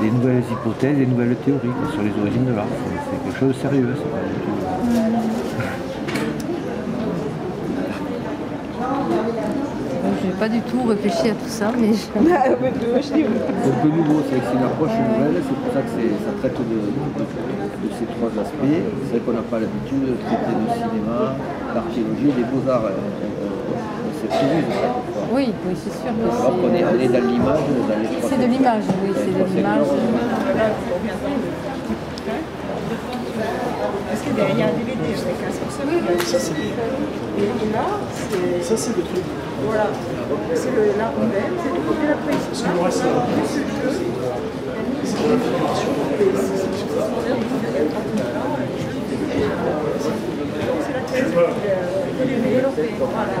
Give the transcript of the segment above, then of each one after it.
c'est des nouvelles hypothèses, des nouvelles théories quoi, sur les origines de l'art. C'est quelque chose de sérieux. c'est pas du tout- Donc, Je n'ai pas du tout réfléchi à tout ça, mais je- C'est un peu nouveau, c'est c'est une approche nouvelle, c'est pour ça que ça traite de, de- de ces trois aspects. C'est vrai qu'on n'a pas l'habitude de traiter le cinéma, l'archéologie, les beaux-arts. euh, euh, C'est quelquefois. oui, oui, c'est sûr que Alors qu'on est, on est dans l'image, dans les trois c'est de l'image, oui, c'est de l'image. Parce qu'il y a il y a un DVD avec un sponsor. Ça, c'est Et là, c'est ça, c'est le truc. voilà, c'est le l'art moderne, c'est le côté de la Parce que le reste, c'est c'est de la figuration. C'est la thèse de l'Union européenne. Voilà.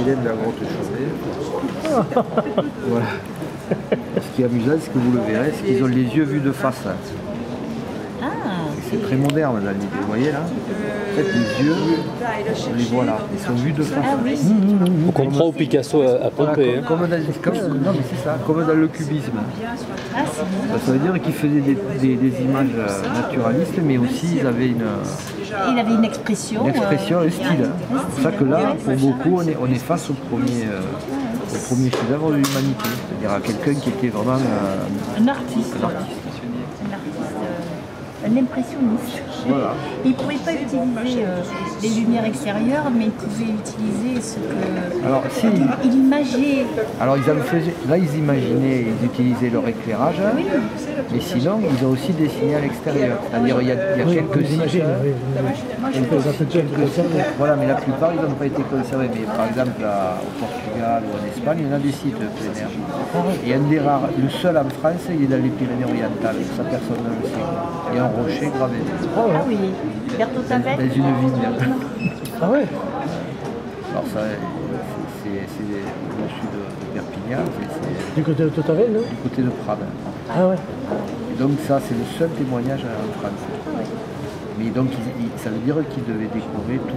de la voilà. Ce qui est amusant, c'est que vous le verrez, c'est qu'ils ont les yeux vus de face. là. C'est très moderne l'idée, vous voyez là En fait, les yeux, on les voit là, ils sont vus de face. On comprend au Picasso à, à Voilà, Pompée. hein. comme, comme dans, comme- non, mais c'est ça, comme dans le cubisme. Ça veut dire qu'ils faisaient des, des- des images euh, naturalistes, mais aussi ils avaient une, Il avait une expression. une expression, euh, un style. C'est pour ça que là, pour beaucoup, on est, on est face au premier, euh, au premier chef-d'œuvre de l'humanité. C'est-à-dire à quelqu'un qui était vraiment euh, un artiste. un voilà. artiste. Un impressionniste. Voilà. Il ne pouvait pas utiliser euh, les lumières extérieures, mais il pouvait utiliser ce que. Alors, si, Il imageait. alors ils en faisaient, là ils imaginaient, ils utilisaient leur éclairage, mais sinon ils ont aussi dessiné à l'extérieur. C'est-à-dire il y a, il y a quelques oui. Conserver. Voilà, mais la plupart, ils n'ont pas été conservés. Mais par exemple, à- au Portugal ou en Espagne, il y en a des sites plein air. Et un des rares, le seul en France, il est dans les Pyrénées-Orientales. Ça, personne ne le sait. Un rocher gravé Ah oui, Berthaud dans Tavel. une vigne. Ah ouais Alors ça, c'est au-dessus de, de Perpignan, Du côté de Totavel, non du côté de Prades. Ah ouais. Et donc ça, c'est le seul témoignage en France. Mais donc, il- il- ça veut dire qu'il devait décorer tout.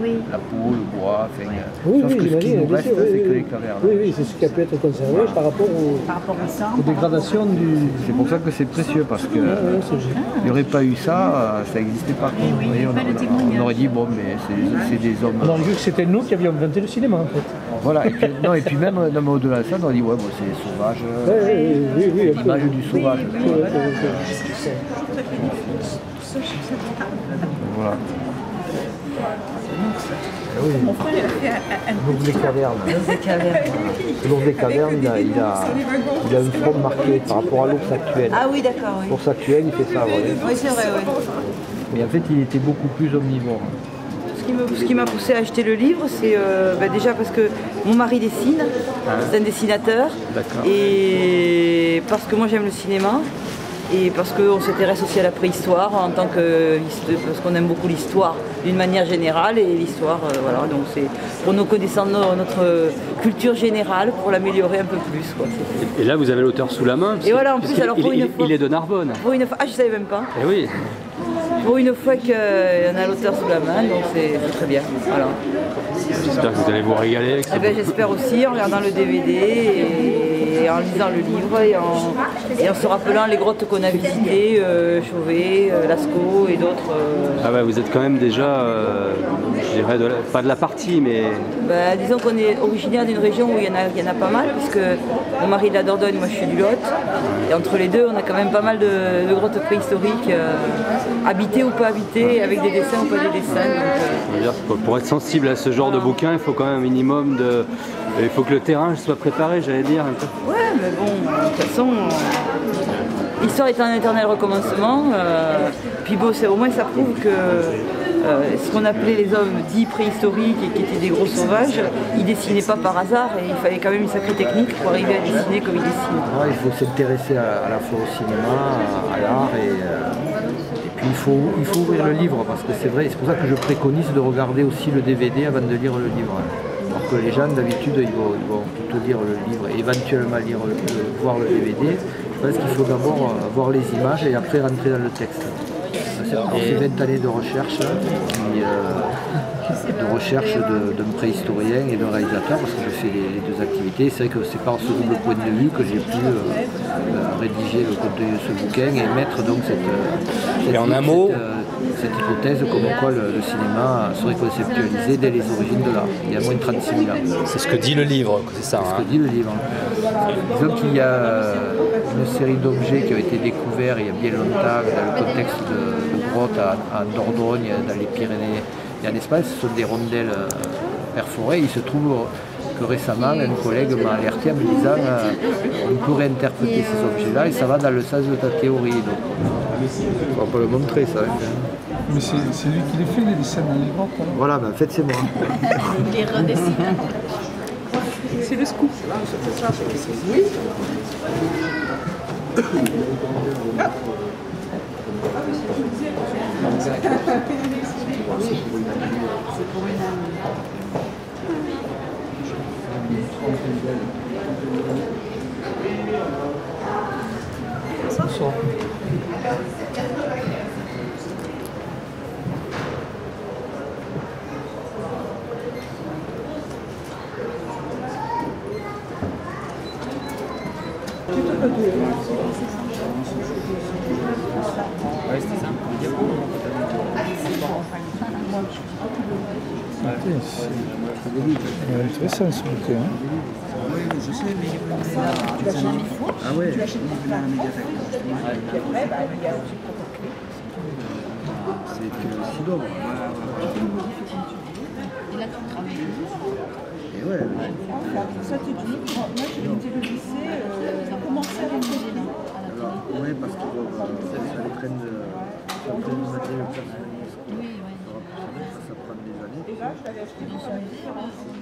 Oui. La peau, le bois, enfin... Oui, sauf oui, que ce qui nous reste, c'est oui, que les cavernes. Oui, oui, c'est ce qui a pu être conservé par rapport au- Par rapport au aux dégradations du. C'est pour ça que c'est précieux, parce que Ouais, ouais, c'est vrai. il n'y aurait pas eu ça, euh, ça n'existait pas. voyez, on, pas le on- témoignage. on aurait dit, bon, mais c'est des hommes. On aurait vu que c'était nous qui avions inventé le cinéma en fait. Voilà, et puis, non, et puis même au-delà de ça, on aurait dit, ouais, bon, c'est sauvage, euh, l'image du sauvage. Ouais, ouais, ouais. Voilà. Mon frère il a fait un, des cavernes. L'ours des cavernes, il a, il, a, il a une forme marquée par rapport à l'ours actuel. Ah oui, d'accord, oui. L'ours actuel, il fait ça. Oui, c'est vrai, oui. Mais en fait, il était beaucoup plus omnivore. Ce qui m'a poussé à acheter le livre, c'est euh, bah, déjà parce que mon mari dessine, c'est un dessinateur, D'accord. et parce que moi j'aime le cinéma, et parce qu'on s'intéresse aussi à la préhistoire en tant que parce qu'on aime beaucoup l'histoire d'une manière générale et l'histoire, euh, voilà, donc c'est pour nos connaissances, no- notre culture générale, pour l'améliorer un peu plus. Quoi. Et là, vous avez l'auteur sous la main. Et voilà, en plus, alors, il, pour une il- fois- il est de Narbonne. Pour une fois, ah je savais même pas. Eh oui. Pour une fois qu'il y en a l'auteur sous la main, donc c'est très bien. Voilà. J'espère que vous allez vous régaler avec Eh ben, J'espère aussi en regardant le DVD et en lisant le livre et en, et en se rappelant les grottes qu'on a visitées, euh, Chauvet, euh, Lascaux et d'autres. euh. Ah ouais, vous êtes quand même déjà, euh, je dirais, de la- pas de la partie, mais Ben, disons qu'on est originaire d'une région où il y, en a, il y en a pas mal, puisque mon mari est de la Dordogne, moi je suis du Lot. Et entre les deux, on a quand même pas mal de, de grottes préhistoriques, euh, habitées ou pas habitées, avec des dessins ou pas des dessins. donc, pour- pour être sensible à ce genre de bouquin, il faut quand même un minimum de. Il faut que le terrain soit préparé, j'allais dire. un peu. Ouais, mais bon, de toute façon, euh, l'histoire est un éternel recommencement. euh, puis au moins ça prouve que euh, ce qu'on appelait les hommes dits préhistoriques et qui étaient des gros sauvages, ils dessinaient pas par hasard et il fallait quand même une sacrée technique pour arriver à dessiner comme ils dessinent. Il faut s'intéresser à, la fois au cinéma, à, l'art et, euh, et puis il faut, il faut ouvrir le livre parce que c'est vrai, c'est pour ça que je préconise de regarder aussi le DVD avant de lire le livre. Que les gens d'habitude ils vont, ils vont plutôt lire le livre et éventuellement lire le- le- voir le DVD. Je pense qu'il faut d'abord voir les images et après rentrer dans le texte. C'est alors, c'est 20 années de recherche, puis, euh, de recherche de- d'un préhistorien et d'un réalisateur, parce que je fais les, les deux activités. C'est vrai que c'est par ce double point de vue que j'ai pu euh, euh, rédiger le contenu de ce bouquin et mettre donc cette, euh, cette- Et en un mot cette, cette hypothèse comme quoi le, le cinéma serait conceptualisé dès les origines de l'art, il y a moins de 36 000 ans. C'est ce que dit le livre, c'est ça. C'est ce hein. que dit le livre. Disons qu'il y a une série d'objets qui ont été découverts il y a bien longtemps dans le contexte de, de grottes Dordogne, dans les Pyrénées et en Espagne. Ce sont des rondelles euh, perforées. Il se trouve que récemment, un collègue m'a alerté en me disant euh, on pourrait interpréter ces objets-là et ça va dans le sens de ta théorie. Donc, on va pas le montrer ça. hein. Mais c'est c'est lui qui les fait, les dessins dans les. Voilà, ben, en fait c'est moi. Les redessiner. C'est le scoop. Putain, c'est- Il est intéressant ce bouquin. hein. Ah ouais C'est que si d'ombre. Et ouais, Ça, tu dis, moi j'ai été le lycée, différence.